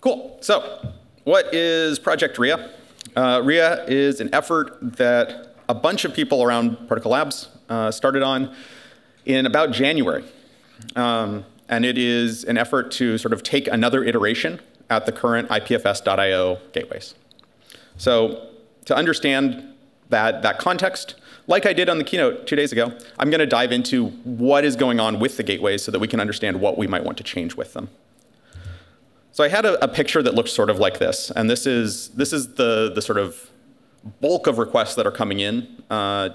Cool. So, what is Project Rhea? Uh, Rhea is an effort that a bunch of people around Protocol Labs uh, started on in about January. Um, and it is an effort to sort of take another iteration at the current IPFS.io gateways. So to understand that, that context, like I did on the keynote two days ago, I'm going to dive into what is going on with the gateways so that we can understand what we might want to change with them. So I had a, a picture that looked sort of like this, and this is, this is the, the sort of bulk of requests that are coming in uh,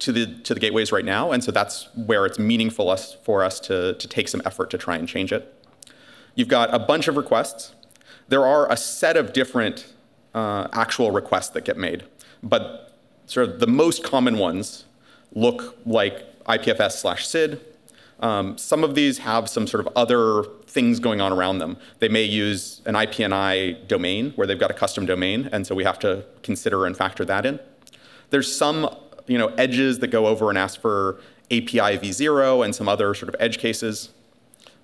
to the to the gateways right now, and so that's where it's meaningful us, for us to, to take some effort to try and change it. You've got a bunch of requests. There are a set of different uh, actual requests that get made, but sort of the most common ones look like IPFS slash CID. Um, some of these have some sort of other things going on around them. They may use an IPNI domain where they've got a custom domain, and so we have to consider and factor that in. There's some you know, edges that go over and ask for API v0 and some other sort of edge cases.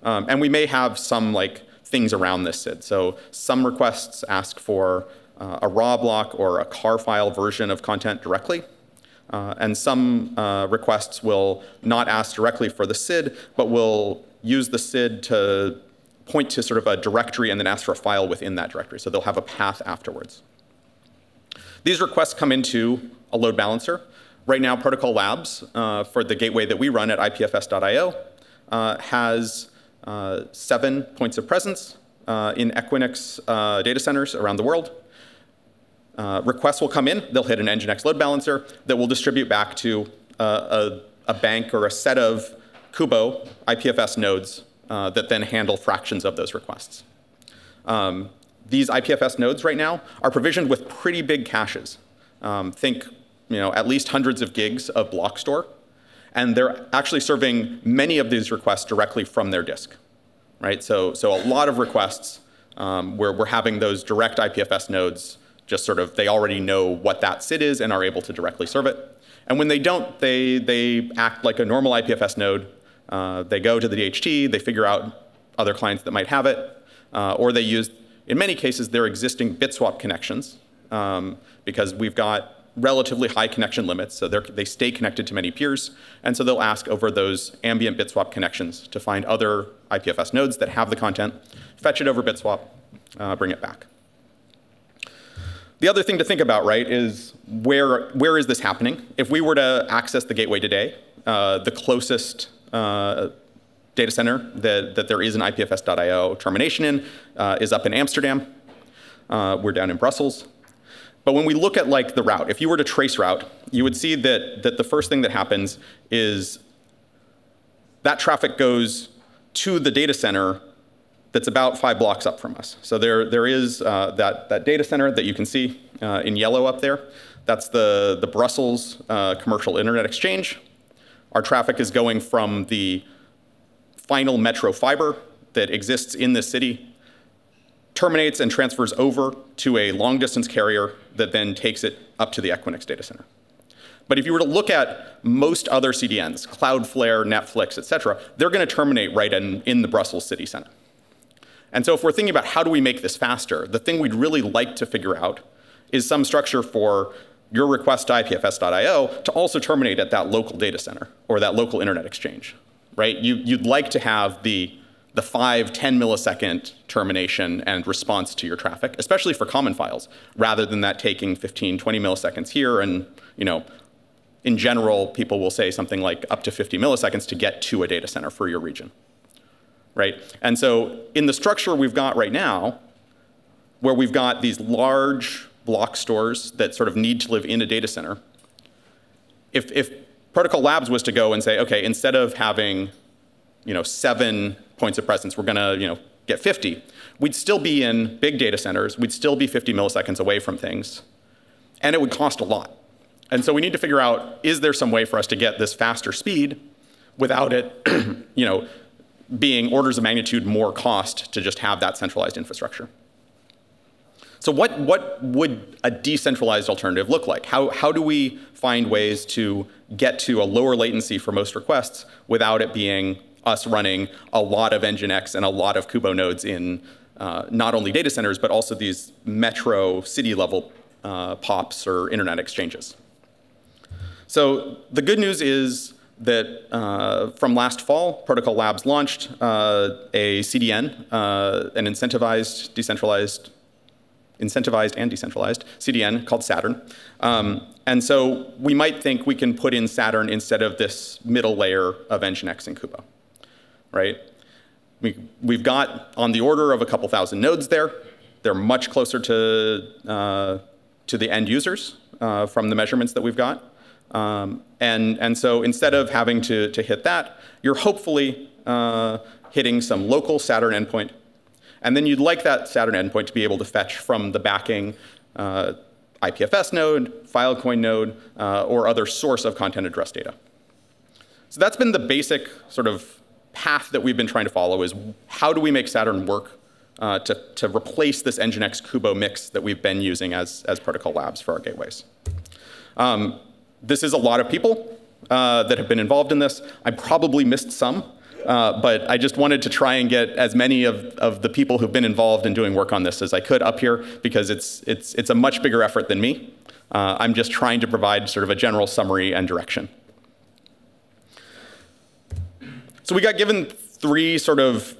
Um, and we may have some like things around this CID. So some requests ask for uh, a raw block or a car file version of content directly. Uh, and some uh, requests will not ask directly for the CID, but will use the CID to point to sort of a directory and then ask for a file within that directory. So they'll have a path afterwards. These requests come into a load balancer. Right now, Protocol Labs, uh, for the gateway that we run at ipfs.io, uh, has uh, seven points of presence uh, in Equinix data centers around the world. Uh, requests will come in, they'll hit an Nginx load balancer that will distribute back to a, a bank or a set of Kubo IPFS nodes uh, that then handle fractions of those requests. Um, these IPFS nodes right now are provisioned with pretty big caches. Um, think you know, at least hundreds of gigs of block store. And they're actually serving many of these requests directly from their disk. Right? So, so a lot of requests um, where we're having those direct IPFS nodes just sort of, they already know what that CID is and are able to directly serve it. And when they don't, they, they act like a normal IPFS node uh, they go to the DHT, they figure out other clients that might have it, uh, or they use, in many cases, their existing BitSwap connections um, because we've got relatively high connection limits, so they stay connected to many peers, and so they'll ask over those ambient BitSwap connections to find other IPFS nodes that have the content, fetch it over BitSwap, uh, bring it back. The other thing to think about, right, is where, where is this happening? If we were to access the gateway today, uh, the closest uh, data center that, that there is an IPFS.io termination in uh, is up in Amsterdam. Uh, we're down in Brussels. But when we look at like the route, if you were to trace route, you would see that, that the first thing that happens is that traffic goes to the data center that's about five blocks up from us. So there, there is uh, that, that data center that you can see uh, in yellow up there. That's the, the Brussels uh, Commercial Internet Exchange. Our traffic is going from the final metro fiber that exists in this city, terminates and transfers over to a long distance carrier that then takes it up to the Equinix data center. But if you were to look at most other CDNs, Cloudflare, Netflix, et cetera, they're going to terminate right in, in the Brussels city center. And so if we're thinking about how do we make this faster, the thing we'd really like to figure out is some structure for your request to IPFS.io to also terminate at that local data center or that local internet exchange, right? You, you'd like to have the, the 5, 10 millisecond termination and response to your traffic, especially for common files, rather than that taking 15, 20 milliseconds here and, you know, in general, people will say something like up to 50 milliseconds to get to a data center for your region, right? And so in the structure we've got right now, where we've got these large block stores that sort of need to live in a data center. If, if Protocol Labs was to go and say, okay, instead of having you know, seven points of presence, we're to you know, get 50, we'd still be in big data centers. We'd still be 50 milliseconds away from things. And it would cost a lot. And so we need to figure out, is there some way for us to get this faster speed without it you know, being orders of magnitude more cost to just have that centralized infrastructure? So what, what would a decentralized alternative look like? How, how do we find ways to get to a lower latency for most requests without it being us running a lot of Nginx and a lot of Kubo nodes in uh, not only data centers, but also these metro city level uh, POPs or internet exchanges. So the good news is that uh, from last fall, Protocol Labs launched uh, a CDN, uh, an incentivized, decentralized, incentivized and decentralized CDN called Saturn. Um, and so we might think we can put in Saturn instead of this middle layer of Nginx and Kubo, right? We, we've got on the order of a couple thousand nodes there. They're much closer to, uh, to the end users uh, from the measurements that we've got. Um, and, and so instead of having to, to hit that, you're hopefully uh, hitting some local Saturn endpoint. And then you'd like that Saturn endpoint to be able to fetch from the backing uh, IPFS node, Filecoin node, uh, or other source of content address data. So that's been the basic sort of path that we've been trying to follow is how do we make Saturn work uh, to, to replace this Nginx Kubo mix that we've been using as, as protocol labs for our gateways. Um, this is a lot of people uh, that have been involved in this. I probably missed some, uh, but I just wanted to try and get as many of, of the people who've been involved in doing work on this as I could up here because it's, it's, it's a much bigger effort than me. Uh, I'm just trying to provide sort of a general summary and direction. So we got given three sort of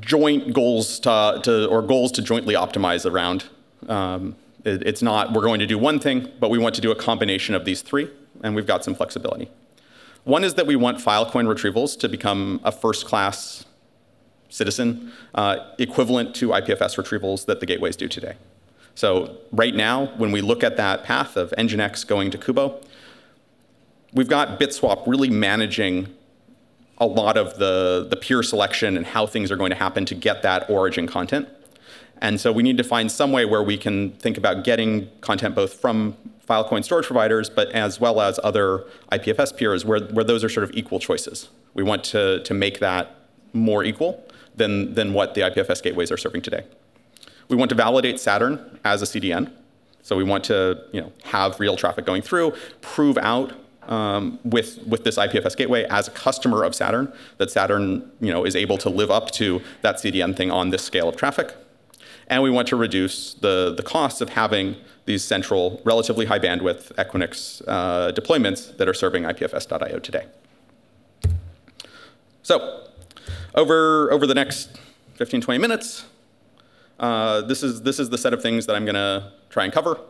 joint goals to, to or goals to jointly optimize around. Um, it's not we're going to do one thing, but we want to do a combination of these three, and we've got some flexibility. One is that we want Filecoin retrievals to become a first-class citizen, uh, equivalent to IPFS retrievals that the gateways do today. So right now, when we look at that path of Nginx going to Kubo, we've got BitSwap really managing a lot of the, the peer selection and how things are going to happen to get that origin content. And so we need to find some way where we can think about getting content both from Filecoin storage providers, but as well as other IPFS peers where, where those are sort of equal choices. We want to, to make that more equal than, than what the IPFS gateways are serving today. We want to validate Saturn as a CDN. So we want to you know, have real traffic going through, prove out um, with, with this IPFS gateway as a customer of Saturn, that Saturn you know, is able to live up to that CDN thing on this scale of traffic. And we want to reduce the, the costs of having these central, relatively high bandwidth Equinix uh, deployments that are serving IPFS.io today. So over, over the next 15, 20 minutes, uh, this, is, this is the set of things that I'm going to try and cover.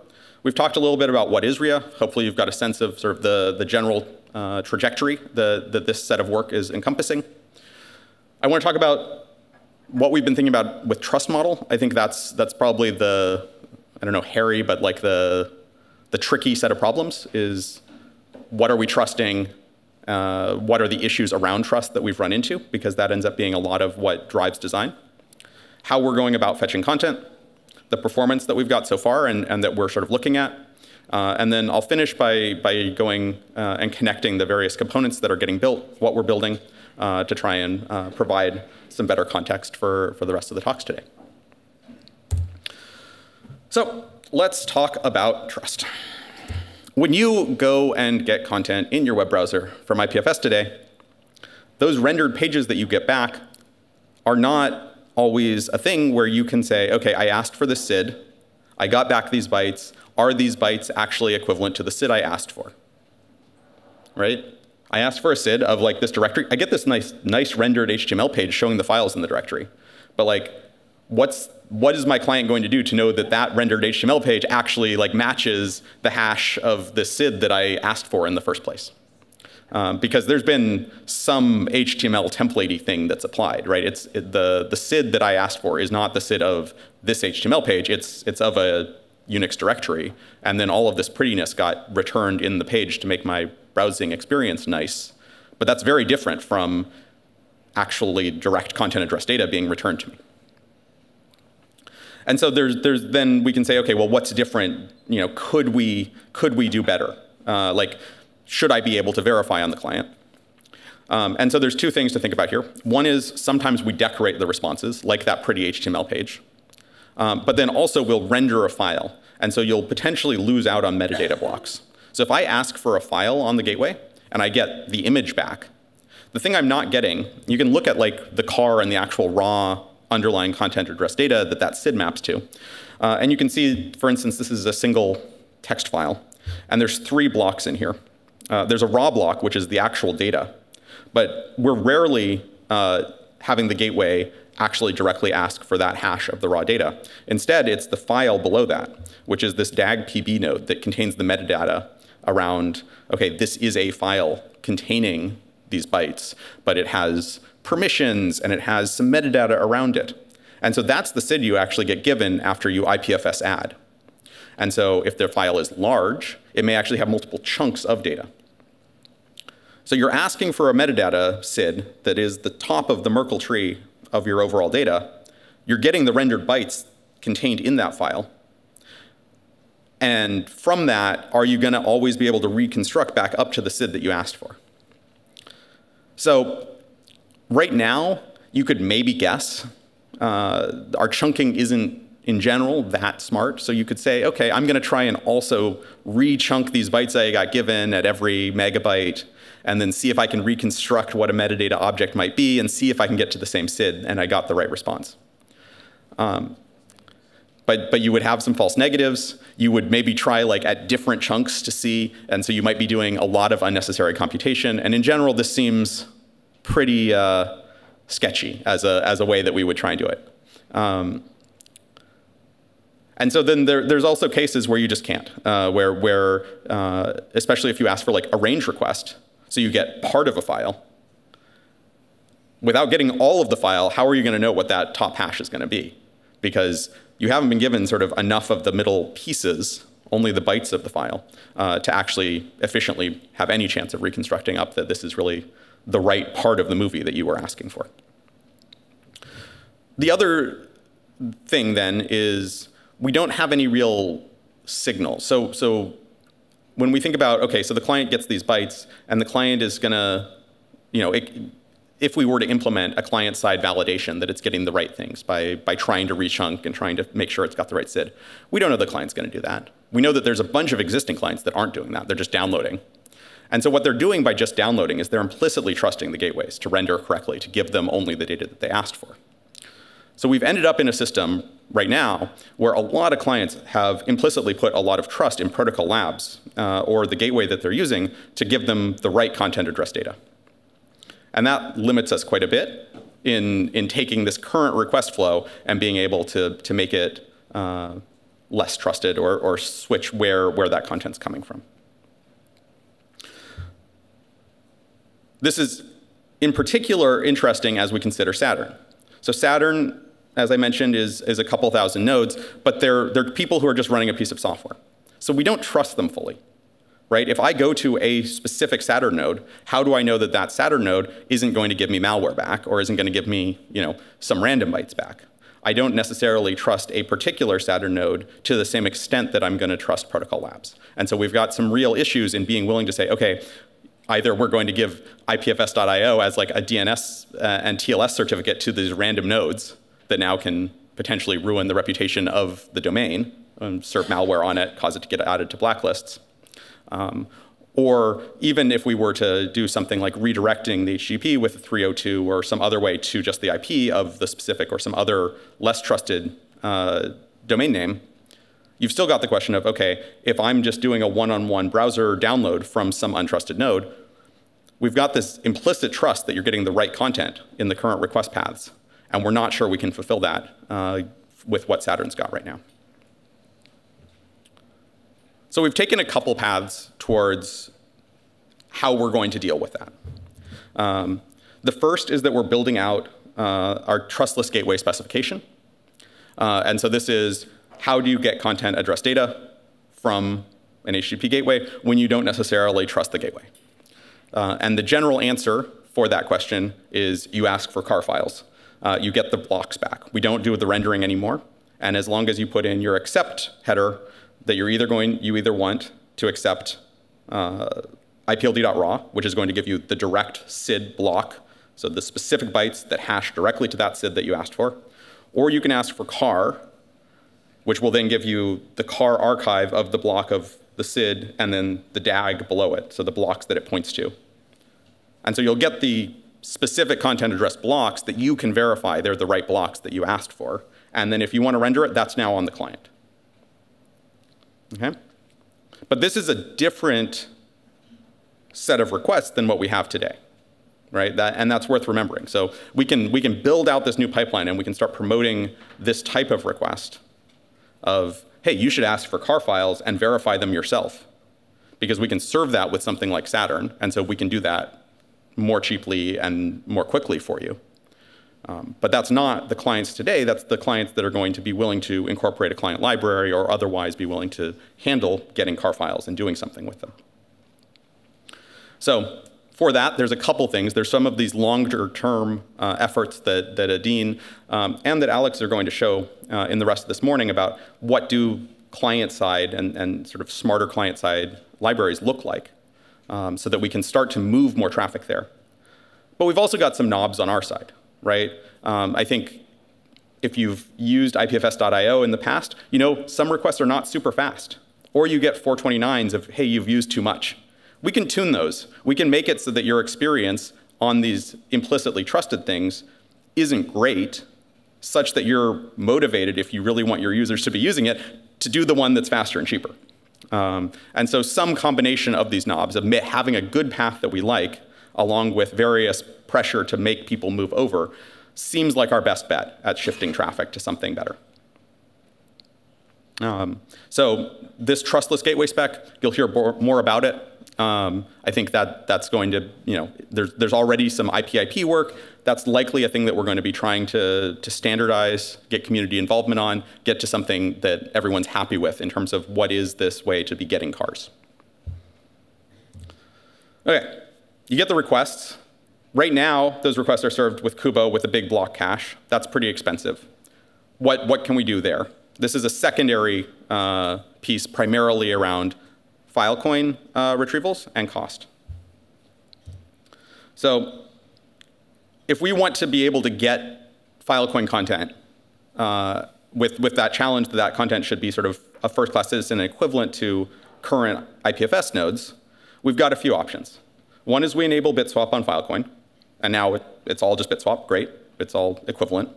We've talked a little bit about what is Rhea. Hopefully you've got a sense of sort of the, the general uh, trajectory the, that this set of work is encompassing. I want to talk about what we've been thinking about with trust model, I think that's that's probably the I don't know hairy, but like the the tricky set of problems is what are we trusting? Uh, what are the issues around trust that we've run into? Because that ends up being a lot of what drives design. How we're going about fetching content, the performance that we've got so far and, and that we're sort of looking at. Uh, and then I'll finish by, by going uh, and connecting the various components that are getting built, what we're building, uh, to try and uh, provide some better context for, for the rest of the talks today. So let's talk about trust. When you go and get content in your web browser from IPFS today, those rendered pages that you get back are not always a thing where you can say, okay, I asked for the CID, I got back these bytes, are these bytes actually equivalent to the CID I asked for? Right? I asked for a CID of like this directory. I get this nice, nice rendered HTML page showing the files in the directory. But like, what's, what is my client going to do to know that that rendered HTML page actually like matches the hash of the CID that I asked for in the first place? Um, because there's been some HTML templatey thing that's applied, right? It's it, the the CID that I asked for is not the CID of this HTML page. It's it's of a Unix directory, and then all of this prettiness got returned in the page to make my browsing experience nice. But that's very different from actually direct content address data being returned to me. And so there's, there's then we can say, okay, well, what's different? You know, could we, could we do better? Uh, like, should I be able to verify on the client? Um, and so there's two things to think about here. One is sometimes we decorate the responses, like that pretty HTML page. Um, but then also we'll render a file. And so you'll potentially lose out on metadata blocks. So if I ask for a file on the gateway and I get the image back, The thing I'm not getting, you can look at like the car and the actual raw underlying content address data that that CID maps to. Uh, and you can see, for instance, this is a single text file. And there's three blocks in here. Uh, there's a raw block, which is the actual data. But we're rarely uh, having the gateway actually directly ask for that hash of the raw data. Instead, it's the file below that, which is this DAG PB node that contains the metadata around, okay, this is a file containing these bytes, but it has permissions and it has some metadata around it. And so that's the CID you actually get given after you IPFS add. And so if the file is large, it may actually have multiple chunks of data. So you're asking for a metadata CID that is the top of the Merkle tree of your overall data. You're getting the rendered bytes contained in that file. And from that, are you going to always be able to reconstruct back up to the CID that you asked for? So right now, you could maybe guess. Uh, our chunking isn't, in general, that smart. So you could say, OK, I'm going to try and also re-chunk these bytes I got given at every megabyte and then see if I can reconstruct what a metadata object might be and see if I can get to the same CID and I got the right response. Um, but, but you would have some false negatives. You would maybe try like at different chunks to see, and so you might be doing a lot of unnecessary computation. And in general, this seems pretty uh, sketchy as a, as a way that we would try and do it. Um, and so then there, there's also cases where you just can't, uh, where, where uh, especially if you ask for like a range request, so you get part of a file. Without getting all of the file, how are you going to know what that top hash is going to be? Because you haven't been given sort of enough of the middle pieces, only the bytes of the file, uh, to actually efficiently have any chance of reconstructing up that this is really the right part of the movie that you were asking for. The other thing then is we don't have any real signal. So, so when we think about, okay, so the client gets these bytes, and the client is going to, you know, it, if we were to implement a client-side validation that it's getting the right things by, by trying to rechunk and trying to make sure it's got the right CID, we don't know the client's going to do that. We know that there's a bunch of existing clients that aren't doing that. They're just downloading. And so what they're doing by just downloading is they're implicitly trusting the gateways to render correctly, to give them only the data that they asked for. So we've ended up in a system right now where a lot of clients have implicitly put a lot of trust in protocol labs uh, or the gateway that they're using to give them the right content address data. And that limits us quite a bit in, in taking this current request flow and being able to, to make it uh, less trusted or, or switch where, where that content's coming from. This is in particular interesting as we consider Saturn. So Saturn, as I mentioned, is, is a couple thousand nodes, but they're, they're people who are just running a piece of software. So we don't trust them fully right? If I go to a specific Saturn node, how do I know that that Saturn node isn't going to give me malware back or isn't going to give me, you know, some random bytes back? I don't necessarily trust a particular Saturn node to the same extent that I'm going to trust Protocol Labs. And so we've got some real issues in being willing to say, okay, either we're going to give IPFS.io as like a DNS uh, and TLS certificate to these random nodes that now can potentially ruin the reputation of the domain, and serve malware on it, cause it to get added to blacklists, um, or even if we were to do something like redirecting the HTTP with a 302 or some other way to just the IP of the specific or some other less trusted uh, domain name, you've still got the question of, okay, if I'm just doing a one-on-one -on -one browser download from some untrusted node, we've got this implicit trust that you're getting the right content in the current request paths, and we're not sure we can fulfill that uh, with what Saturn's got right now. So we've taken a couple paths towards how we're going to deal with that. Um, the first is that we're building out uh, our trustless gateway specification. Uh, and so this is how do you get content address data from an HTTP gateway when you don't necessarily trust the gateway? Uh, and the general answer for that question is you ask for car files. Uh, you get the blocks back. We don't do the rendering anymore. And as long as you put in your accept header that you're either going, you either want to accept uh, ipld.raw, which is going to give you the direct CID block, so the specific bytes that hash directly to that CID that you asked for, or you can ask for car, which will then give you the car archive of the block of the CID and then the DAG below it, so the blocks that it points to. And so you'll get the specific content address blocks that you can verify they're the right blocks that you asked for. And then if you want to render it, that's now on the client. Okay? But this is a different set of requests than what we have today. Right? That, and that's worth remembering. So we can, we can build out this new pipeline and we can start promoting this type of request of, hey, you should ask for car files and verify them yourself. Because we can serve that with something like Saturn, and so we can do that more cheaply and more quickly for you. Um, but that's not the clients today. That's the clients that are going to be willing to incorporate a client library or otherwise be willing to handle getting car files and doing something with them. So for that, there's a couple things. There's some of these longer term uh, efforts that, that Adin um, and that Alex are going to show uh, in the rest of this morning about what do client side and, and sort of smarter client side libraries look like um, so that we can start to move more traffic there. But we've also got some knobs on our side right? Um, I think if you've used IPFS.io in the past, you know some requests are not super fast. Or you get 429s of, hey, you've used too much. We can tune those. We can make it so that your experience on these implicitly trusted things isn't great, such that you're motivated, if you really want your users to be using it, to do the one that's faster and cheaper. Um, and so some combination of these knobs, of having a good path that we like, along with various pressure to make people move over, seems like our best bet at shifting traffic to something better. Um, so this trustless gateway spec, you'll hear more about it. Um, I think that that's going to, you know, there's, there's already some IPIP work. That's likely a thing that we're going to be trying to, to standardize, get community involvement on, get to something that everyone's happy with in terms of what is this way to be getting cars. Okay, you get the requests. Right now, those requests are served with Kubo with a big block cache. That's pretty expensive. What, what can we do there? This is a secondary uh, piece primarily around Filecoin uh, retrievals and cost. So if we want to be able to get Filecoin content uh, with, with that challenge that that content should be sort of a first-class citizen equivalent to current IPFS nodes, we've got a few options. One is we enable BitSwap on Filecoin, and now it, it's all just BitSwap, great, it's all equivalent.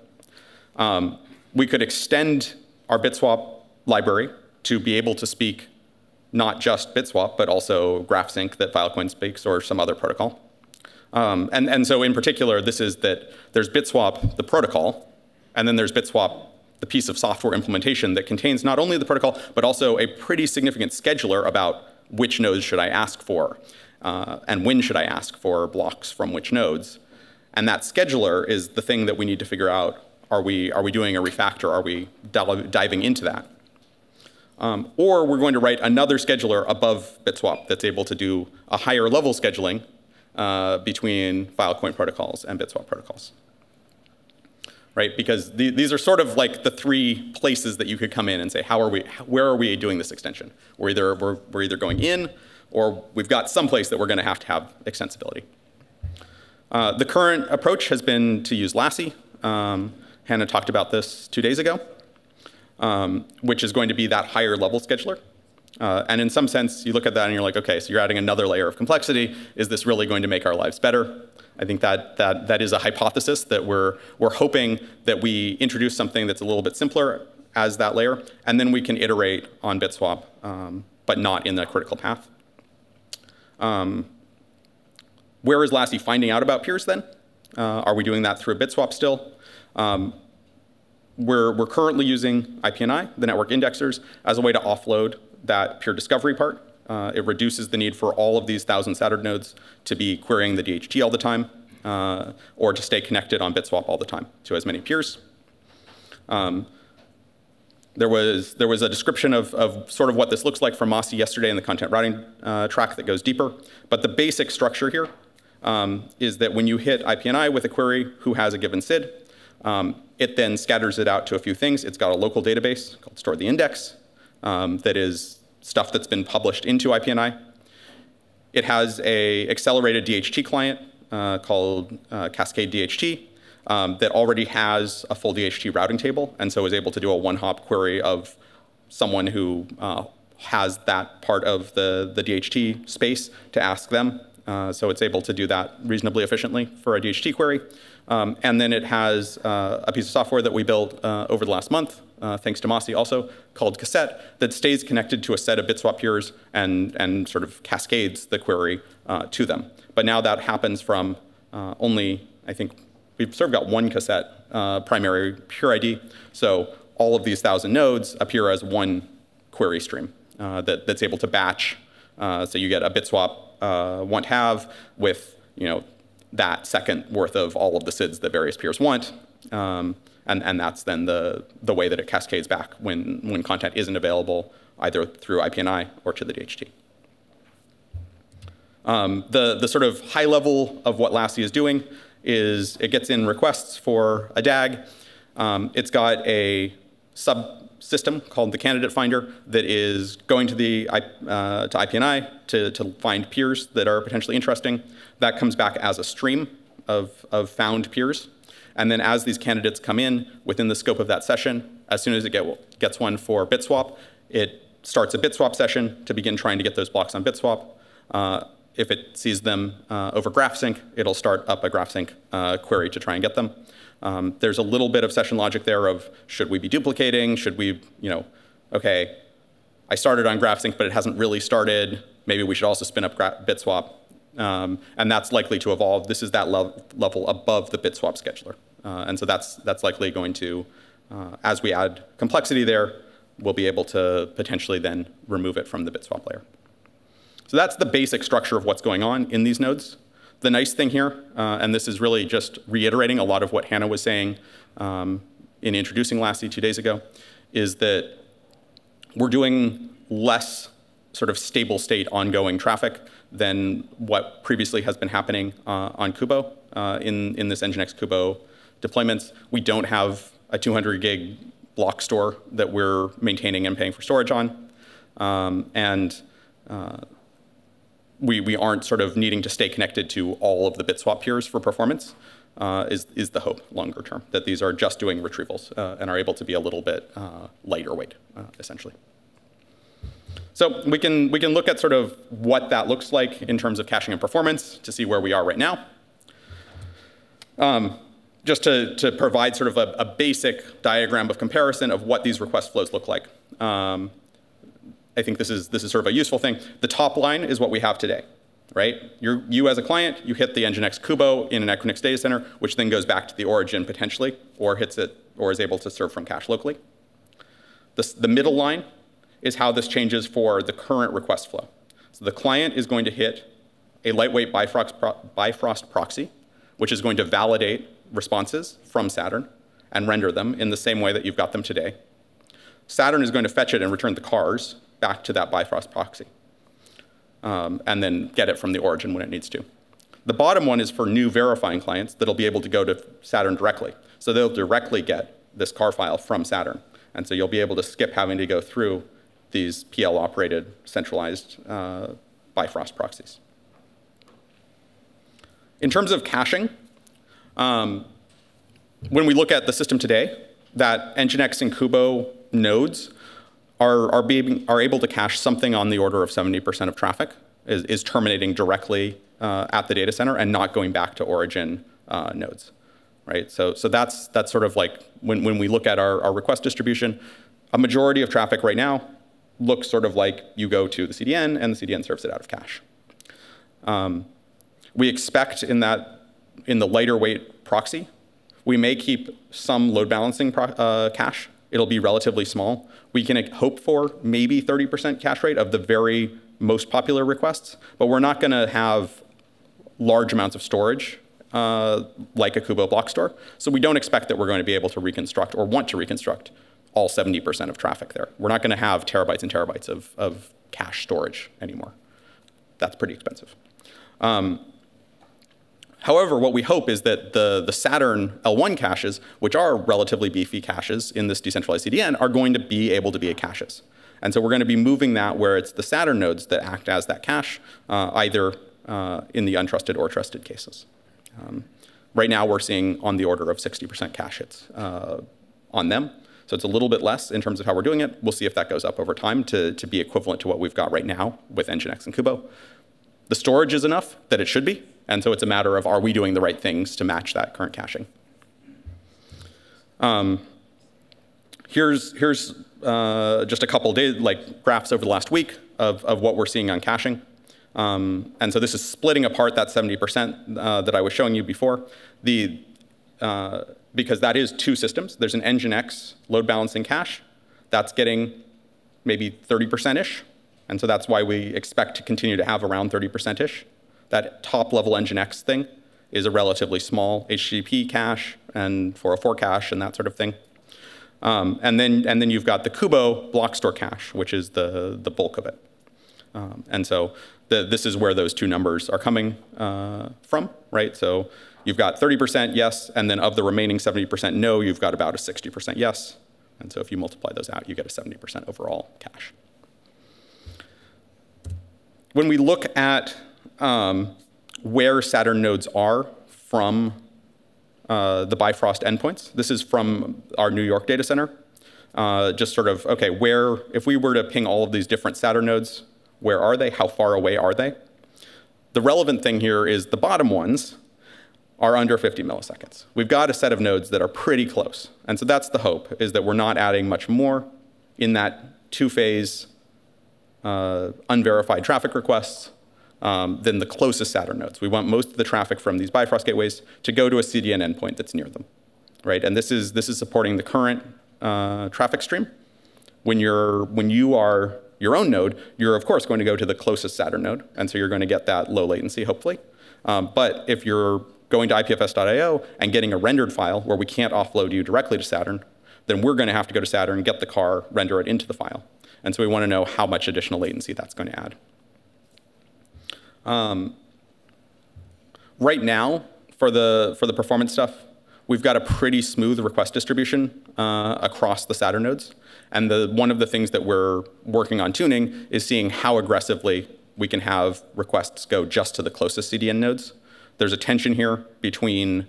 Um, we could extend our BitSwap library to be able to speak not just BitSwap, but also GraphSync that Filecoin speaks or some other protocol. Um, and, and so in particular, this is that there's BitSwap, the protocol, and then there's BitSwap, the piece of software implementation that contains not only the protocol, but also a pretty significant scheduler about which nodes should I ask for uh, and when should I ask for blocks from which nodes. And that scheduler is the thing that we need to figure out. Are we, are we doing a refactor? Are we diving into that? Um, or we're going to write another scheduler above BitSwap that's able to do a higher level scheduling uh, between Filecoin protocols and BitSwap protocols. Right? Because the, these are sort of like the three places that you could come in and say, how are we, where are we doing this extension? We're either, we're, we're either going in, or we've got some place that we're going to have to have extensibility. Uh, the current approach has been to use Lassie. Um, Hannah talked about this two days ago, um, which is going to be that higher level scheduler. Uh, and in some sense, you look at that and you're like, okay, so you're adding another layer of complexity. Is this really going to make our lives better? I think that, that, that is a hypothesis that we're, we're hoping that we introduce something that's a little bit simpler as that layer, and then we can iterate on BitSwap, um, but not in the critical path. Um, where is Lassie finding out about peers then? Uh, are we doing that through a BitSwap still? Um, we're, we're currently using IPNI, the network indexers, as a way to offload that peer discovery part. Uh, it reduces the need for all of these thousand Saturn nodes to be querying the DHT all the time, uh, or to stay connected on BitSwap all the time to as many peers. Um, there was, there was a description of, of sort of what this looks like from Masih yesterday in the content routing uh, track that goes deeper. But the basic structure here um, is that when you hit IPNI with a query who has a given CID, um, it then scatters it out to a few things. It's got a local database called Store the Index um, that is stuff that's been published into IPNI. It has a accelerated DHT client uh, called uh, Cascade DHT um, that already has a full DHT routing table and so is able to do a one-hop query of someone who uh, has that part of the, the DHT space to ask them Uh, so it's able to do that reasonably efficiently for a DHT query. Um, and then it has uh, a piece of software that we built uh, over the last month, uh, thanks to Masih also, called Cassette, that stays connected to a set of BitSwap peers and, and sort of cascades the query uh, to them. But now that happens from only, I think, we've sort of got one cassette primary peer ID. So all of these thousand nodes appear as one query stream that, that's able to batch. so you get a BitSwap uh, want have with you know that second worth of all of the CIDs that various peers want. Um, and, and that's then the, the way that it cascades back when, when content isn't available either through IPNI or to the DHT. Um, the, the sort of high level of what Lassie is doing is it gets in requests for a DAG. Um, it's got a sub system called the candidate finder that is going to the uh, to IPNI to, to find peers that are potentially interesting. That comes back as a stream of, of found peers. And then as these candidates come in within the scope of that session, as soon as it get, gets one for BitSwap, it starts a BitSwap session to begin trying to get those blocks on BitSwap. Uh, if it sees them uh, over GraphSync, it'll start up a GraphSync uh, query to try and get them. Um, there's a little bit of session logic there of should we be duplicating? Should we, you know, okay, I started on GraphSync, but it hasn't really started. Maybe we should also spin up BitSwap. Um, and that's likely to evolve. This is that level, level above the BitSwap scheduler. Uh, and so that's, that's likely going to, uh, as we add complexity there, we'll be able to potentially then remove it from the BitSwap layer. So that's the basic structure of what's going on in these nodes. The nice thing here, uh, and this is really just reiterating a lot of what Hannah was saying um, in introducing Lassie two days ago, is that we're doing less sort of stable state ongoing traffic than what previously has been happening uh, on Kubo uh, in, in this Nginx Kubo deployments. We don't have a 200 gig block store that we're maintaining and paying for storage on. Um, and uh, we, we aren't sort of needing to stay connected to all of the BitSwap peers for performance uh, is, is the hope longer term, that these are just doing retrievals uh, and are able to be a little bit uh, lighter weight, uh, essentially. So we can, we can look at sort of what that looks like in terms of caching and performance to see where we are right now. Um, just to, to provide sort of a, a, basic diagram of comparison of what these request flows look like. Um, I think this is, this is sort of a useful thing. The top line is what we have today, right? You're, you as a client, you hit the Nginx Kubo in an Equinix data center, which then goes back to the origin potentially, or hits it, or is able to serve from cache locally. The, the middle line is how this changes for the current request flow. So the client is going to hit a lightweight Bifrost, pro Bifrost proxy, which is going to validate responses from Saturn and render them in the same way that you've got them today. Saturn is going to fetch it and return the cars back to that Bifrost proxy, um, and then get it from the origin when it needs to. The bottom one is for new verifying clients that'll be able to go to Saturn directly. So they'll directly get this car file from Saturn. And so you'll be able to skip having to go through these PL-operated centralized uh, Bifrost proxies. In terms of caching, um, when we look at the system today, that Nginx and Kubo nodes are, are, being, are able to cache something on the order of 70% of traffic is, is terminating directly uh, at the data center and not going back to origin uh, nodes, right? So, so that's, that's sort of like when, when we look at our, our request distribution, a majority of traffic right now looks sort of like you go to the CDN and the CDN serves it out of cache. Um, we expect in that, in the lighter weight proxy, we may keep some load balancing uh, cache. It'll be relatively small, we can hope for maybe 30% cache rate of the very most popular requests, but we're not going to have large amounts of storage uh, like a Kubo block store. So we don't expect that we're going to be able to reconstruct or want to reconstruct all 70% of traffic there. We're not going to have terabytes and terabytes of, of cache storage anymore. That's pretty expensive. Um, However, what we hope is that the, the Saturn L1 caches, which are relatively beefy caches in this decentralized CDN, are going to be able to be a caches. And so we're going to be moving that where it's the Saturn nodes that act as that cache, uh, either uh, in the untrusted or trusted cases. Um, right now, we're seeing on the order of 60% cache hits uh, on them. So it's a little bit less in terms of how we're doing it. We'll see if that goes up over time to, to be equivalent to what we've got right now with Nginx and Kubo. The storage is enough that it should be, and so it's a matter of are we doing the right things to match that current caching. Um, here's here's uh, just a couple days, like graphs over the last week of, of what we're seeing on caching. Um, and so this is splitting apart that 70% uh, that I was showing you before. The, uh, because that is two systems. There's an Nginx load balancing cache. That's getting maybe 30%-ish. And so that's why we expect to continue to have around 30%-ish. That top level Nginx thing is a relatively small HTTP cache and 404 cache and that sort of thing. Um, and, then, and then you've got the Kubo block store cache, which is the, the bulk of it. Um, and so the, this is where those two numbers are coming uh, from, right? So you've got 30% yes, and then of the remaining 70% no, you've got about a 60% yes. And so if you multiply those out, you get a 70% overall cache. When we look at um, where Saturn nodes are from uh, the Bifrost endpoints, this is from our New York data center. Uh, just sort of, okay, where, if we were to ping all of these different Saturn nodes, where are they? How far away are they? The relevant thing here is the bottom ones are under 50 milliseconds. We've got a set of nodes that are pretty close. And so that's the hope, is that we're not adding much more in that two-phase uh, unverified traffic requests um, than the closest Saturn nodes. We want most of the traffic from these Bifrost gateways to go to a CDN endpoint that's near them, right? And this is, this is supporting the current uh, traffic stream. When, you're, when you are your own node, you're of course going to go to the closest Saturn node, and so you're going to get that low latency, hopefully. Um, but if you're going to IPFS.io and getting a rendered file where we can't offload you directly to Saturn, then we're going to have to go to Saturn, get the car, render it into the file. And so we want to know how much additional latency that's going to add. Um, right now, for the, for the performance stuff, we've got a pretty smooth request distribution uh, across the Saturn nodes. And the, one of the things that we're working on tuning is seeing how aggressively we can have requests go just to the closest CDN nodes. There's a tension here between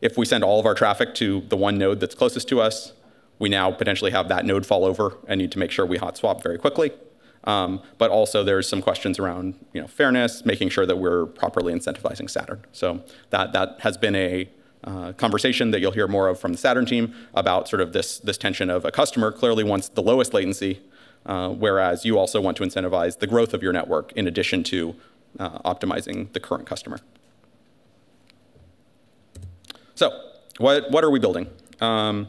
if we send all of our traffic to the one node that's closest to us, we now potentially have that node fall over and need to make sure we hot swap very quickly. Um, but also there's some questions around you know, fairness, making sure that we're properly incentivizing Saturn. So that, that has been a uh, conversation that you'll hear more of from the Saturn team about sort of this, this tension of a customer clearly wants the lowest latency, uh, whereas you also want to incentivize the growth of your network in addition to uh, optimizing the current customer. So what, what are we building? Um,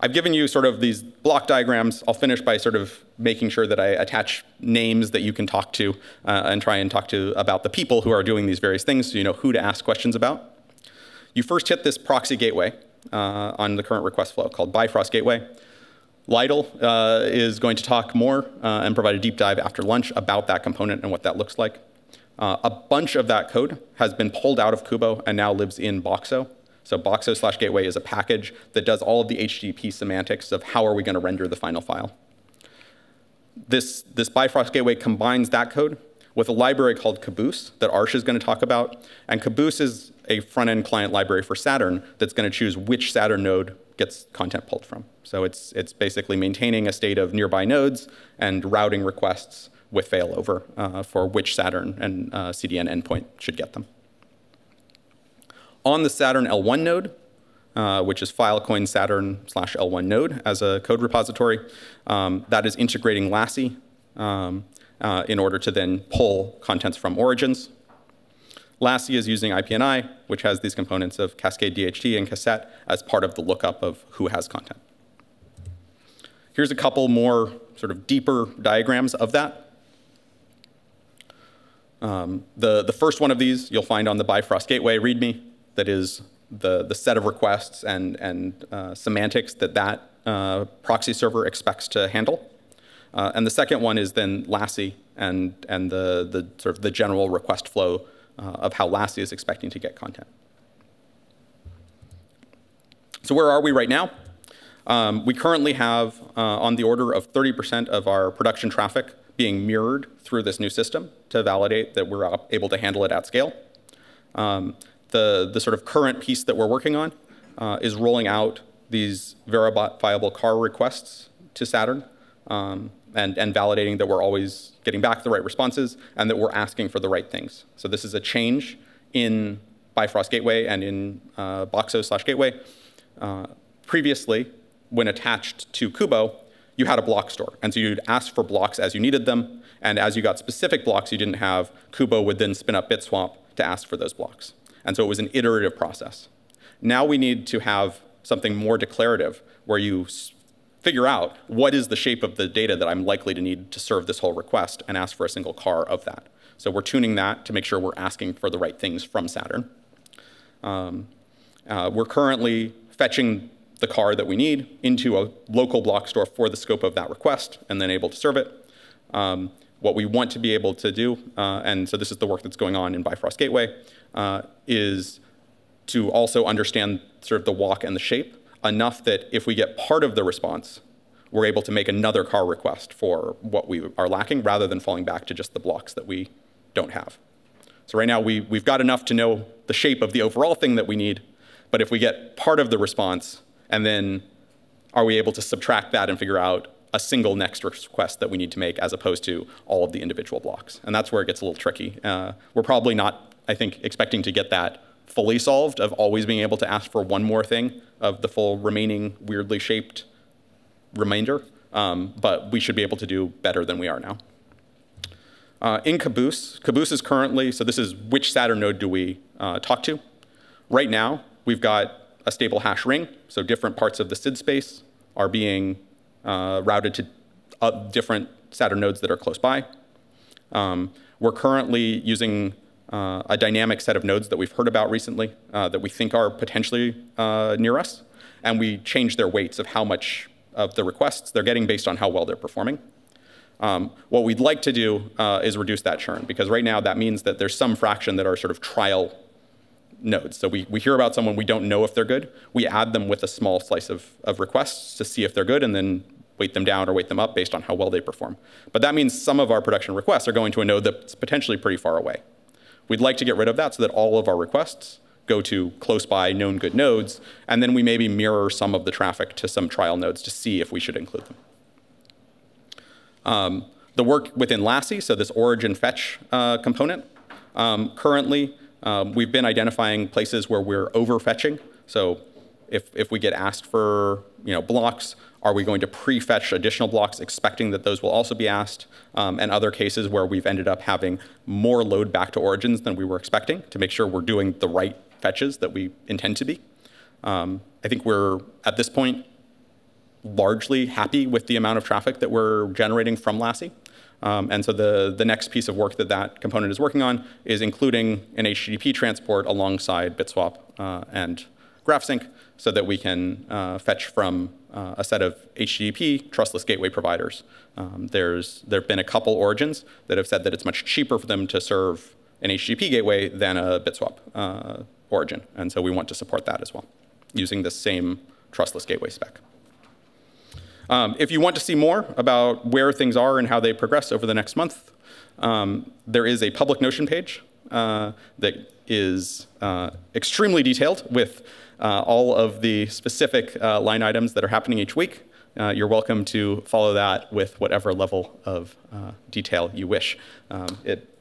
I've given you sort of these block diagrams. I'll finish by sort of making sure that I attach names that you can talk to uh, and try and talk to about the people who are doing these various things so you know who to ask questions about. You first hit this proxy gateway uh, on the current request flow called Bifrost Gateway. Lidel uh, is going to talk more uh, and provide a deep dive after lunch about that component and what that looks like. Uh, a bunch of that code has been pulled out of Kubo and now lives in Boxo. So Boxo slash gateway is a package that does all of the HTTP semantics of how are we going to render the final file. This, this Bifrost gateway combines that code with a library called Caboose that Aarsh is going to talk about. And Caboose is a front-end client library for Saturn that's going to choose which Saturn node gets content pulled from. So it's, it's basically maintaining a state of nearby nodes and routing requests with failover uh, for which Saturn and uh, CDN endpoint should get them. On the Saturn L1 node, uh, which is Filecoin Saturn slash L1 node as a code repository, um, that is integrating Lassie um, uh, in order to then pull contents from origins. Lassie is using IPNI, which has these components of Cascade DHT and cassette as part of the lookup of who has content. Here's a couple more sort of deeper diagrams of that. Um, the, the first one of these you'll find on the Bifrost Gateway README that is the, the set of requests and, and uh, semantics that that uh, proxy server expects to handle. Uh, and the second one is then Lassie and, and the, the sort of the general request flow uh, of how Lassie is expecting to get content. So where are we right now? Um, we currently have uh, on the order of 30% of our production traffic being mirrored through this new system to validate that we're able to handle it at scale. Um, the, the sort of current piece that we're working on uh, is rolling out these verifiable car requests to Saturn. Um, and, and validating that we're always getting back the right responses and that we're asking for the right things. So this is a change in Bifrost Gateway and in uh, Boxo slash Gateway. Uh, previously, when attached to Kubo, you had a block store. And so you'd ask for blocks as you needed them. And as you got specific blocks you didn't have, Kubo would then spin up Bitswap to ask for those blocks. And so it was an iterative process. Now we need to have something more declarative where you figure out what is the shape of the data that I'm likely to need to serve this whole request and ask for a single car of that. So we're tuning that to make sure we're asking for the right things from Saturn. Um, uh, we're currently fetching the car that we need into a local block store for the scope of that request and then able to serve it. Um, what we want to be able to do, uh, and so this is the work that's going on in Bifrost Gateway, uh, is to also understand sort of the walk and the shape enough that if we get part of the response, we're able to make another car request for what we are lacking rather than falling back to just the blocks that we don't have. So right now we, we've got enough to know the shape of the overall thing that we need, but if we get part of the response and then are we able to subtract that and figure out a single next request that we need to make as opposed to all of the individual blocks. And that's where it gets a little tricky. Uh, we're probably not, I think, expecting to get that fully solved of always being able to ask for one more thing of the full remaining weirdly shaped remainder. Um, but we should be able to do better than we are now. Uh, in Caboose, Caboose is currently, so this is which Saturn node do we uh, talk to. Right now, we've got a stable hash ring, so different parts of the CID space are being uh, routed to uh, different Saturn nodes that are close by. Um, we're currently using uh, a dynamic set of nodes that we've heard about recently uh, that we think are potentially uh, near us, and we change their weights of how much of the requests they're getting based on how well they're performing. Um, what we'd like to do uh, is reduce that churn, because right now that means that there's some fraction that are sort of trial nodes. So we, we hear about someone, we don't know if they're good. We add them with a small slice of, of requests to see if they're good and then weight them down or weight them up based on how well they perform. But that means some of our production requests are going to a node that's potentially pretty far away. We'd like to get rid of that so that all of our requests go to close by known good nodes, and then we maybe mirror some of the traffic to some trial nodes to see if we should include them. Um, the work within Lassie, so this origin fetch uh, component, um, currently um, we've been identifying places where we're overfetching. So if, if we get asked for you know, blocks, are we going to pre-fetch additional blocks expecting that those will also be asked? Um, and other cases where we've ended up having more load back to origins than we were expecting to make sure we're doing the right fetches that we intend to be. Um, I think we're, at this point, largely happy with the amount of traffic that we're generating from Lassie. Um, and so the, the next piece of work that that component is working on is including an HTTP transport alongside Bitswap uh, and GraphSync so that we can uh, fetch from uh, a set of HTTP trustless gateway providers. Um, there's there have been a couple origins that have said that it's much cheaper for them to serve an HTTP gateway than a Bitswap uh, origin, and so we want to support that as well using the same trustless gateway spec. Um, if you want to see more about where things are and how they progress over the next month, um, there is a public Notion page uh, that is uh, extremely detailed with uh, all of the specific uh, line items that are happening each week. Uh, you're welcome to follow that with whatever level of detail you wish. Um, it,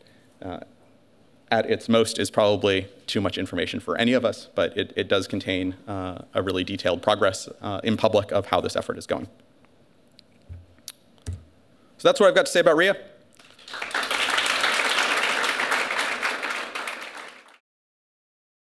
at its most, is probably too much information for any of us, but it, it does contain a really detailed progress in public of how this effort is going. So that's what I've got to say about Rhea.